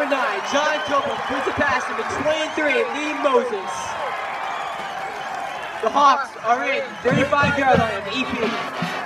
Number nine, John Topol puts a pass number 23, Lee Moses. The Hawks are in 35 yard line of EP.